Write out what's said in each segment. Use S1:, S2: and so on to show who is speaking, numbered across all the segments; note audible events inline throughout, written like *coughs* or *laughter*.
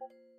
S1: you.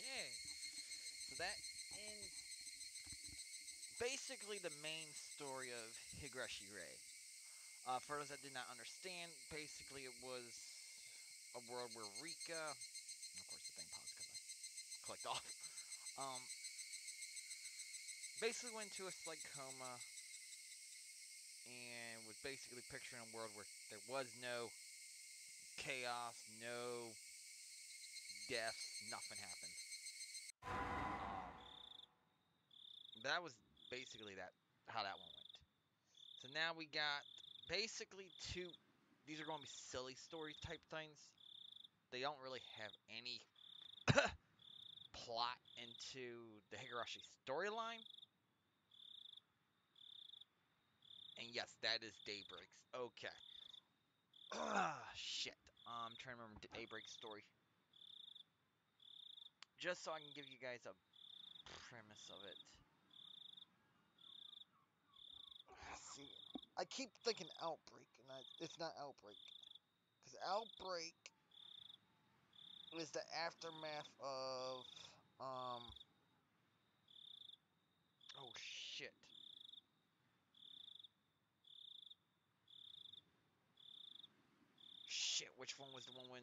S1: Okay. So that ends basically the main story of Higurashi Rei. Uh, for those that did not understand, basically it was a world where Rika, of course the thing paused because I clicked off, *laughs* um, basically went into a slight coma and was basically picturing a world where there was no chaos, no deaths, nothing happened. That was basically that how that one went. So now we got basically two. These are going to be silly story type things. They don't really have any *coughs* plot into the Higurashi storyline. And yes, that is Daybreaks. Okay. Ah, *coughs* shit. I'm trying to remember Daybreak story. Just so I can give you guys a premise of it. See, I keep thinking Outbreak, and I, it's not Outbreak. Because Outbreak is the aftermath of, um... Oh, shit. Shit, which one was the one when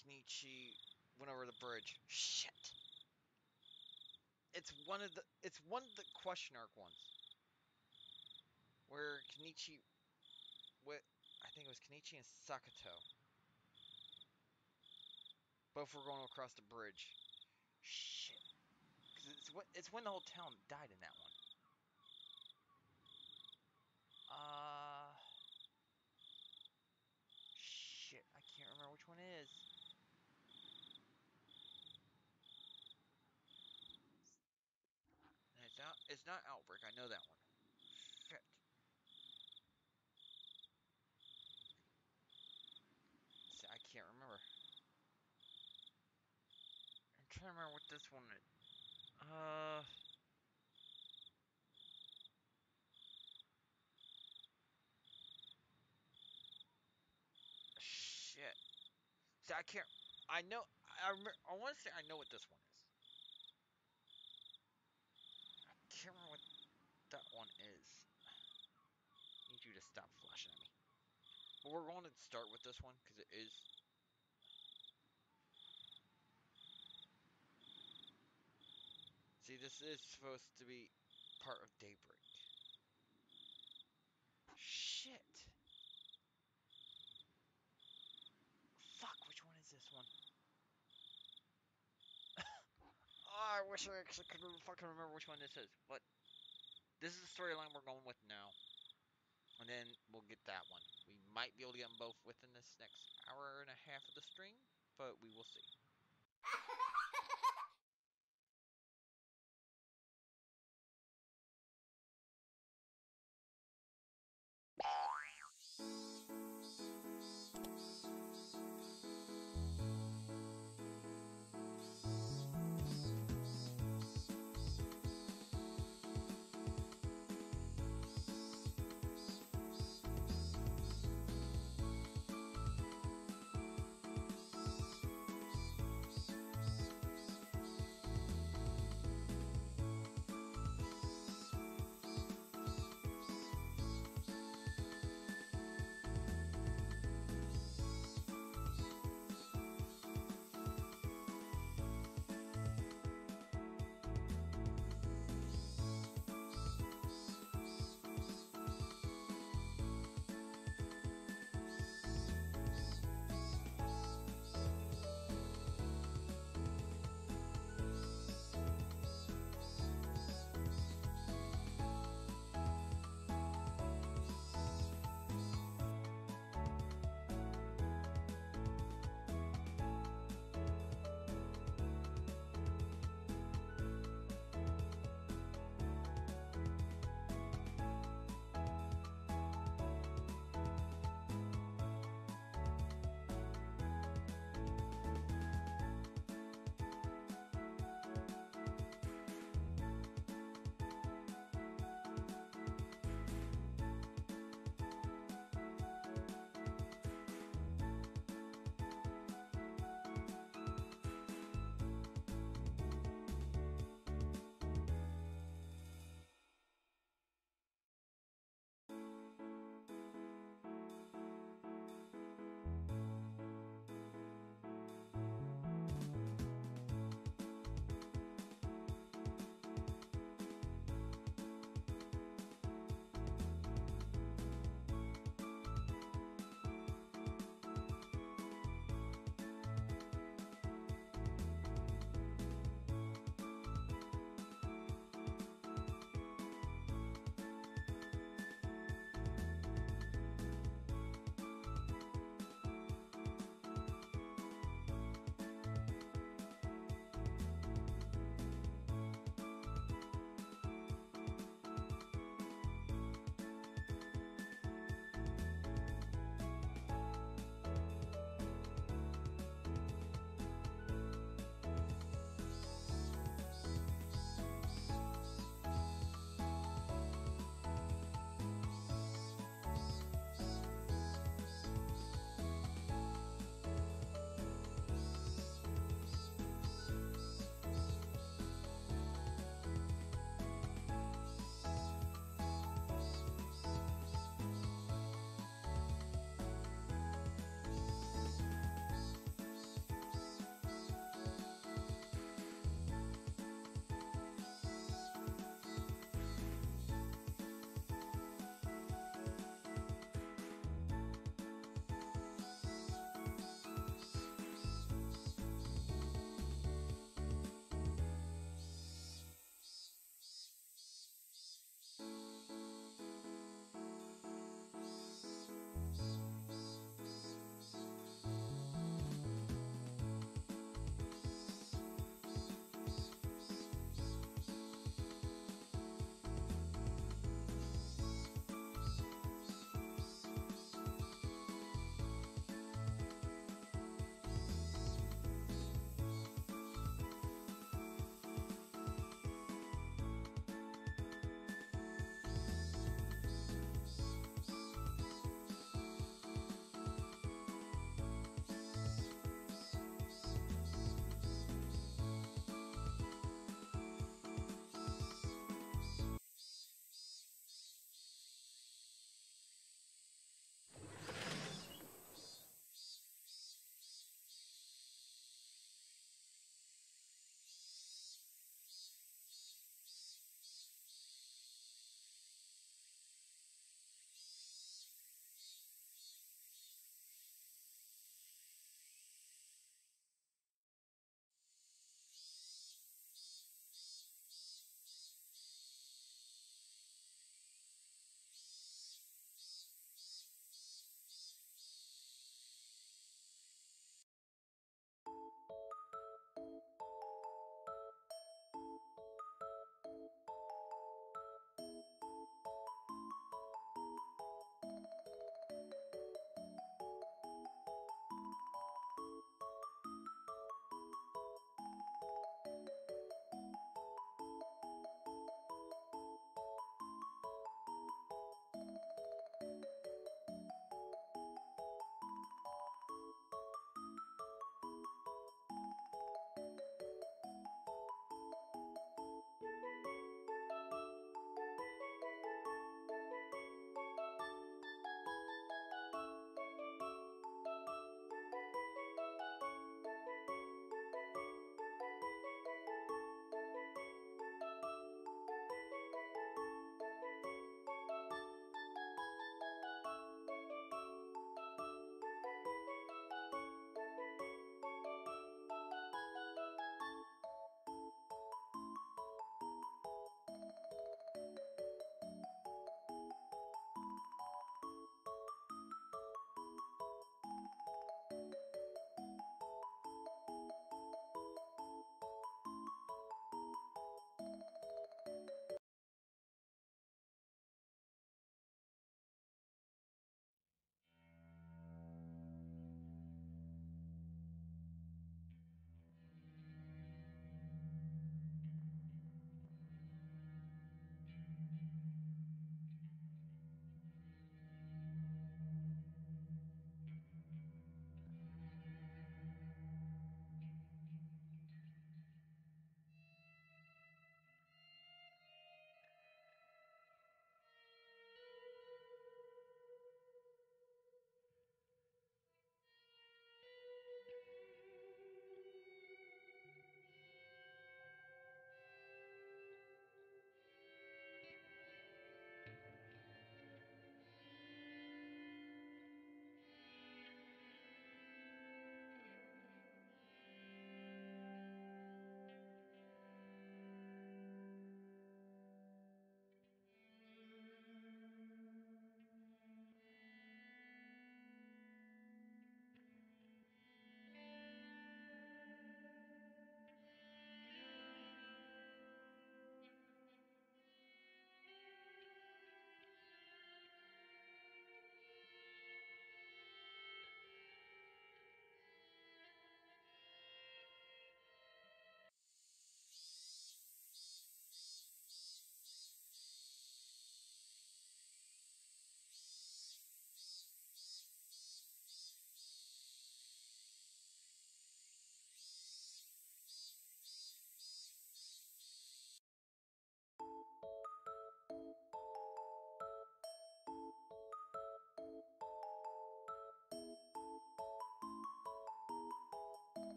S1: Keiichi went over the bridge? Shit. It's one of the it's one of the question arc ones. Where Keiichi what I think it was Keiichi and Sakato. Both were going across the bridge. Shit. Cause it's when it's when the whole town died in that one. Uh shit, I can't remember which one it is. It's not Outbreak, I know that one. Shit. See, I can't remember. Trying to remember what this one is. Uh shit. See, I can't. I know. I remember, I want to say I know what this one is. I can't remember what that one is. I Need you to stop flashing at me. But we're going to start with this one because it is. See, this is supposed to be part of Daybreak. Shit. Fuck, which one is this one? *laughs* oh, I wish I actually could fucking remember which one this is. But this is the storyline we're going with now. And then we'll get that one. We might be able to get them both within this next hour and a half of the stream, but we will see. *laughs*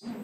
S1: you